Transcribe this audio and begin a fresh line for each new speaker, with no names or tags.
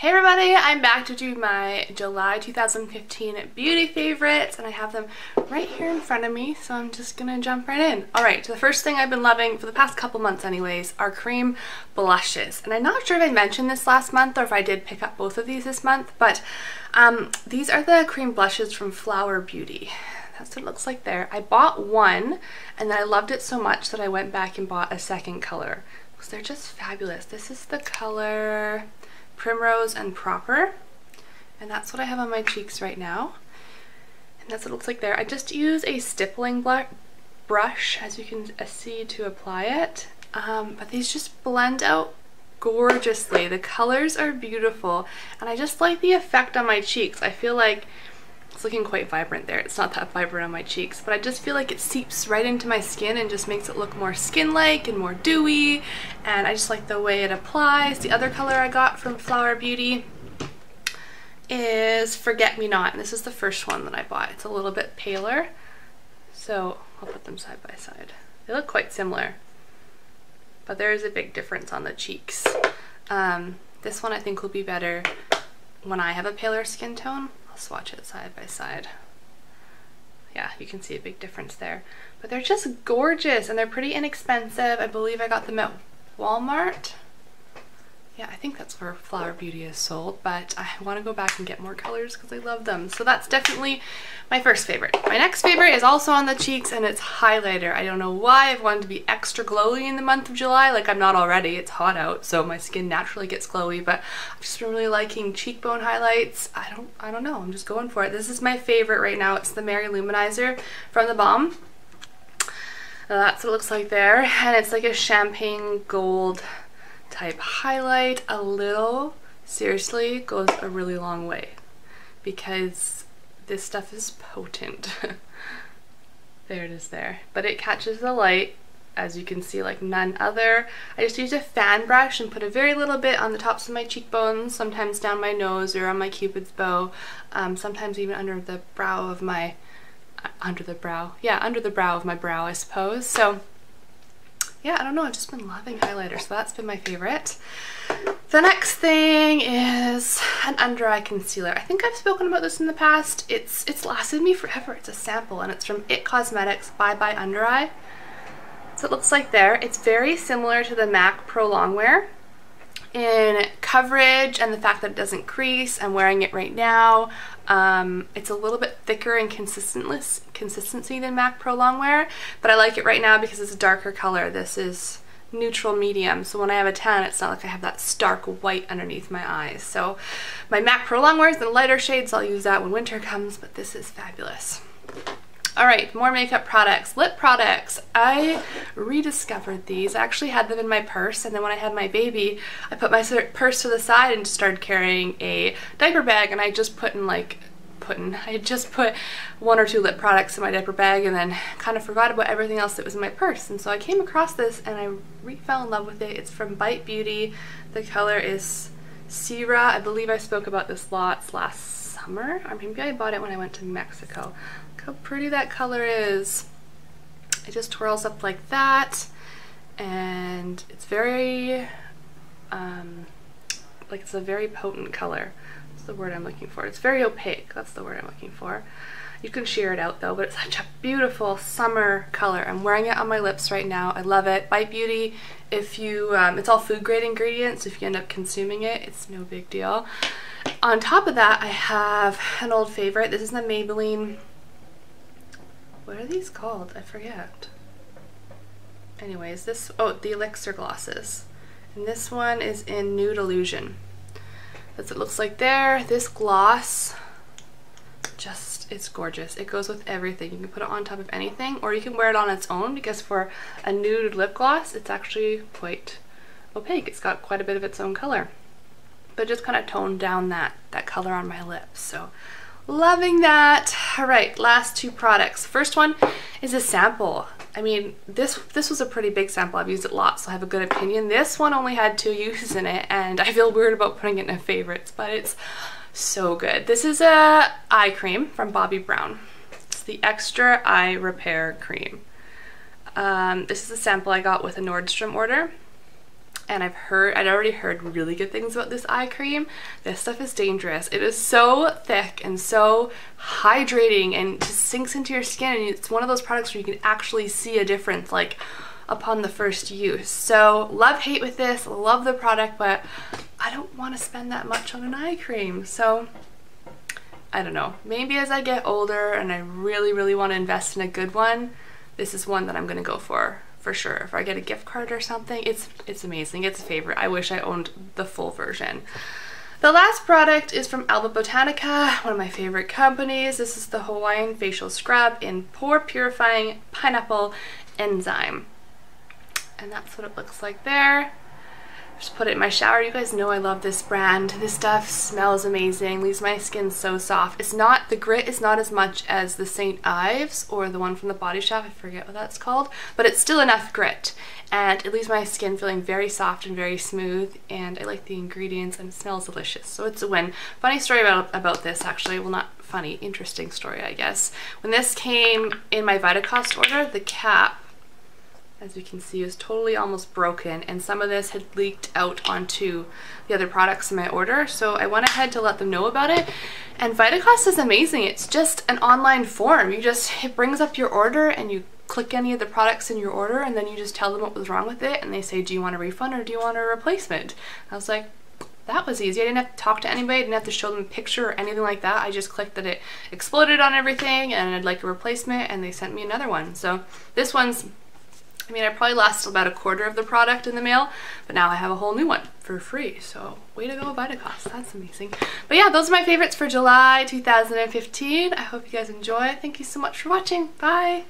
Hey everybody, I'm back to do my July 2015 beauty favorites and I have them right here in front of me so I'm just gonna jump right in. Alright, so the first thing I've been loving for the past couple months anyways are cream blushes and I'm not sure if I mentioned this last month or if I did pick up both of these this month but um, these are the cream blushes from Flower Beauty. That's what it looks like there. I bought one and then I loved it so much that I went back and bought a second color because they're just fabulous. This is the color Primrose and Proper. And that's what I have on my cheeks right now. And that's what it looks like there. I just use a stippling brush, as you can uh, see, to apply it. Um, but these just blend out gorgeously. The colors are beautiful. And I just like the effect on my cheeks. I feel like it's looking quite vibrant there. It's not that vibrant on my cheeks, but I just feel like it seeps right into my skin and just makes it look more skin-like and more dewy. And I just like the way it applies. The other color I got from Flower Beauty is Forget Me Not. And this is the first one that I bought. It's a little bit paler. So I'll put them side by side. They look quite similar, but there is a big difference on the cheeks. Um, this one I think will be better when I have a paler skin tone I'll swatch it side by side. Yeah, you can see a big difference there. But they're just gorgeous and they're pretty inexpensive. I believe I got them at Walmart yeah, I think that's where Flower Beauty is sold, but I want to go back and get more colors because I love them. So that's definitely my first favorite. My next favorite is also on the cheeks and it's highlighter. I don't know why I've wanted to be extra glowy in the month of July, like I'm not already. It's hot out, so my skin naturally gets glowy, but I've just been really liking cheekbone highlights. I don't, I don't know, I'm just going for it. This is my favorite right now. It's the Mary-Lou Manizer from the Balm. that's what it looks like there, and it's like a champagne gold type highlight a little seriously goes a really long way because this stuff is potent. there it is there. But it catches the light as you can see like none other. I just use a fan brush and put a very little bit on the tops of my cheekbones, sometimes down my nose or on my cupid's bow, um, sometimes even under the brow of my, uh, under the brow, yeah, under the brow of my brow I suppose. So yeah, I don't know, I've just been loving highlighter, so that's been my favorite. The next thing is an under eye concealer. I think I've spoken about this in the past. It's it's lasted me forever. It's a sample and it's from IT Cosmetics Bye Bye Under Eye. So it looks like there. It's very similar to the MAC Pro Longwear in coverage and the fact that it doesn't crease. I'm wearing it right now. Um, it's a little bit thicker in consistency than MAC Pro Longwear, but I like it right now because it's a darker color. This is neutral medium, so when I have a tan, it's not like I have that stark white underneath my eyes. So my MAC Pro Longwear is in lighter shades. I'll use that when winter comes, but this is fabulous. All right, more makeup products. Lip products. I rediscovered these. I actually had them in my purse, and then when I had my baby, I put my purse to the side and started carrying a diaper bag, and I just put in like putting I just put one or two lip products in my diaper bag and then kind of forgot about everything else that was in my purse and so I came across this and I re fell in love with it. It's from Bite Beauty. The color is Sierra. I believe I spoke about this lots last summer or maybe I bought it when I went to Mexico how pretty that color is. It just twirls up like that and it's very, um, like it's a very potent color. That's the word I'm looking for. It's very opaque. That's the word I'm looking for. You can sheer it out though, but it's such a beautiful summer color. I'm wearing it on my lips right now. I love it. Bite Beauty, if you, um, it's all food grade ingredients. If you end up consuming it, it's no big deal. On top of that, I have an old favorite. This is the Maybelline what are these called? I forget. Anyways, this, oh, the Elixir glosses. And this one is in Nude Illusion. That's what it looks like there. This gloss, just, it's gorgeous. It goes with everything. You can put it on top of anything, or you can wear it on its own, because for a nude lip gloss, it's actually quite opaque. It's got quite a bit of its own color. But just kind of toned down that, that color on my lips. So Loving that. All right, last two products. First one is a sample. I mean, this this was a pretty big sample. I've used it lots, so I have a good opinion. This one only had two uses in it, and I feel weird about putting it in favorites, but it's so good. This is a eye cream from Bobbi Brown. It's the Extra Eye Repair Cream. Um, this is a sample I got with a Nordstrom order and I've heard, I'd already heard really good things about this eye cream. This stuff is dangerous. It is so thick and so hydrating and just sinks into your skin and it's one of those products where you can actually see a difference like upon the first use. So love hate with this, love the product, but I don't want to spend that much on an eye cream. So I don't know, maybe as I get older and I really, really want to invest in a good one, this is one that I'm going to go for for sure. If I get a gift card or something, it's it's amazing. It's a favorite. I wish I owned the full version. The last product is from Alba Botanica, one of my favorite companies. This is the Hawaiian Facial Scrub in Pore Purifying Pineapple Enzyme. And that's what it looks like there. Just put it in my shower. You guys know I love this brand. This stuff smells amazing, leaves my skin so soft. It's not, the grit is not as much as the St. Ives or the one from the Body Shop, I forget what that's called, but it's still enough grit. And it leaves my skin feeling very soft and very smooth, and I like the ingredients and it smells delicious. So it's a win. Funny story about, about this actually, well not funny, interesting story I guess. When this came in my Vitacost order, the cap as you can see is totally almost broken and some of this had leaked out onto the other products in my order so I went ahead to let them know about it and Vitacost is amazing it's just an online form you just it brings up your order and you click any of the products in your order and then you just tell them what was wrong with it and they say do you want a refund or do you want a replacement I was like that was easy. I didn't have to talk to anybody. I didn't have to show them a picture or anything like that. I just clicked that it exploded on everything and I'd like a replacement and they sent me another one. So this one's I mean, I probably lost about a quarter of the product in the mail, but now I have a whole new one for free. So way to go, Vitacost. That's amazing. But yeah, those are my favorites for July 2015. I hope you guys enjoy. Thank you so much for watching. Bye.